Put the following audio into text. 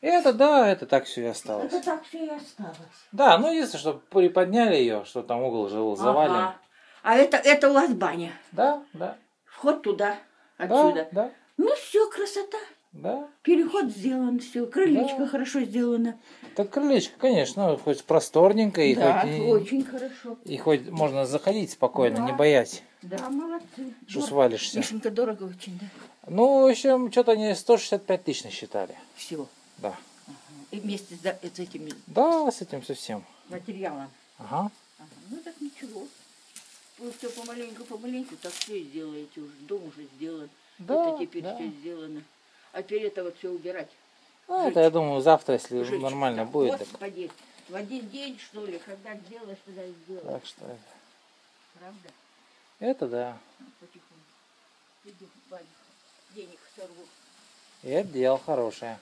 Это да, это так все и осталось. Это так все и осталось. Да, ну если что, приподняли ее, что там угол был завален. Ага. А это, это у вас баня. Да, да. Вход туда, Да, отсюда. да, Ну все, красота. да. Переход сделан, все. Крылечко Да. хорошо сделано. Так крылечко, конечно, хоть просторненько, и да, хоть и, очень хорошо. и хоть можно заходить спокойно, не Да. боясь, Да, молодцы. что Вот. свалишься. Мишенька, дорого очень, да? Ну, в общем, что-то они 165 тысяч насчитали. Все. Да. И вместе с, с этими Да, с этим совсем. материалом. Ага. Ага, ну так ничего. Вы все помаленьку, помаленьку, так все сделаете уже. Дом уже сделан. Да, это теперь да. все сделано. А теперь это вот все убирать. Ну, Жить. это, я думаю, завтра, если Жить. нормально Да, будет. так- Господи, в один день, что ли, когда сделаешь, тогда и сделаешь. Так что Правда? это да. Ну, Потихоньку. Ваня, денег сорву. И это дело хорошее.